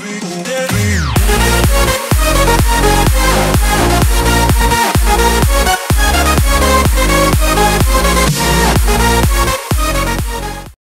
be.